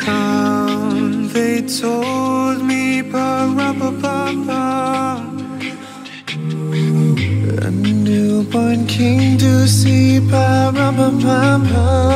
come, they told me ba ra ba ba ba. A newborn king to see ba ra ba ba ba.